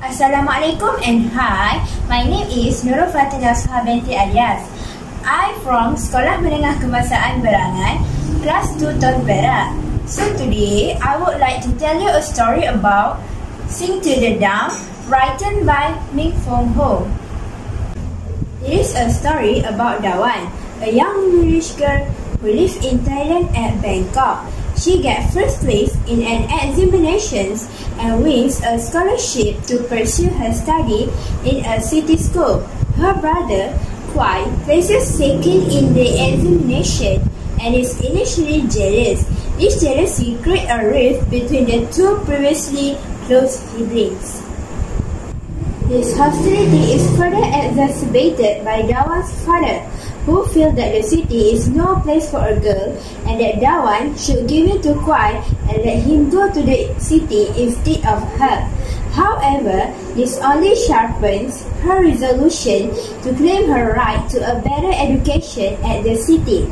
Assalamualaikum and hi. My name is Nurul Fatina Sahabenti Alias. I from Sekolah Menengah Kemasaan Berangan, Kelas 2 Ton Perak. So today, I would like to tell you a story about Sing to the Dam, written by Ming Fong Ho. It is a story about Dawan, a young Moorish girl who lives in Thailand at Bangkok. She gets first place in an examinations and wins a scholarship to pursue her study in a city school. Her brother, Kwai, places second in the examination and is initially jealous. This jealousy creates a rift between the two previously close siblings. This hostility is further exacerbated by Dawan's father, who feel that the city is no place for a girl and that Dawan should give it to Kwai and let him go to the city instead of her. However, this only sharpens her resolution to claim her right to a better education at the city.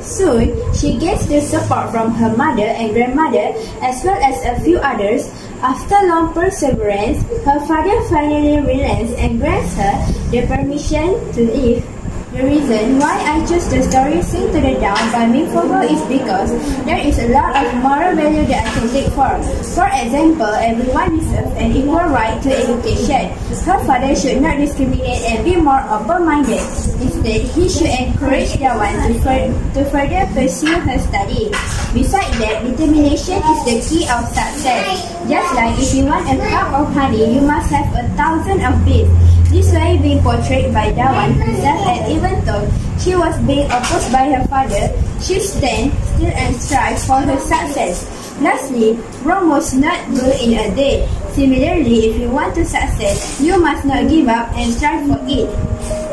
Soon, she gets the support from her mother and grandmother as well as a few others. After long perseverance, her father finally relents and grants her the permission to leave the reason why I chose the story Sing to the Dam by Ming Fogo is because there is a lot of moral value that I can take for. For example, everyone deserves an equal right to education. Her father should not discriminate and be more open-minded. Instead, he should encourage Dawan to, fur to further pursue her study. Besides that, determination is the key of success. Just like if you want a cup of honey, you must have a thousand of bees. This way being portrayed by Dawan herself and even though she was being opposed by her father, she stands still and strives for her success. Lastly, Rome was not built in a day. Similarly, if you want to success, you must not give up and strive for it.